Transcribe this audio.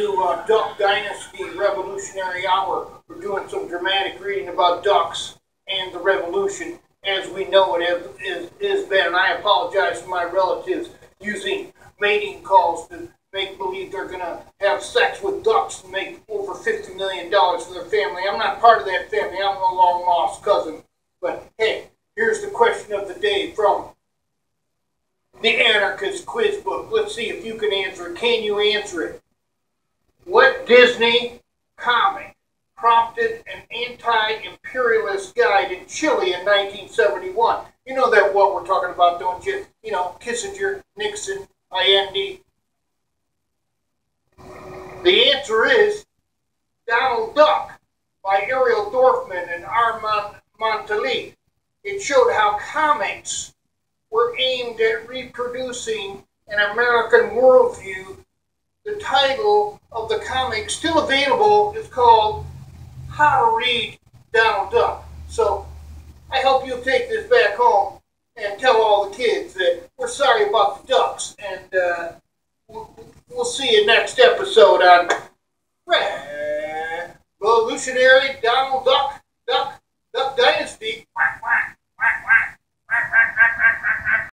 to uh, Duck Dynasty Revolutionary Hour. We're doing some dramatic reading about ducks and the revolution as we know it has, is, is been. And I apologize to my relatives using mating calls to make believe they're going to have sex with ducks and make over $50 million for their family. I'm not part of that family. I'm a long lost cousin. But hey, here's the question of the day from the Anarchist Quiz Book. Let's see if you can answer it. Can you answer it? What Disney comic prompted an anti-imperialist guide in Chile in 1971? You know that what we're talking about, don't you? You know, Kissinger, Nixon, Allende. The answer is Donald Duck by Ariel Dorfman and Armand Mattelart. It showed how comics were aimed at reproducing an American worldview. The title of the comic, still available, is called How to Read Donald Duck. So I hope you'll take this back home and tell all the kids that we're sorry about the ducks, and uh, we'll, see you next episode on Revolutionary Donald. Duck